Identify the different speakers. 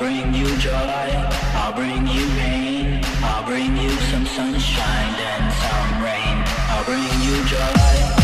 Speaker 1: I'll bring you joy, I'll bring you pain, I'll bring you some sunshine and some rain. I'll bring you joy.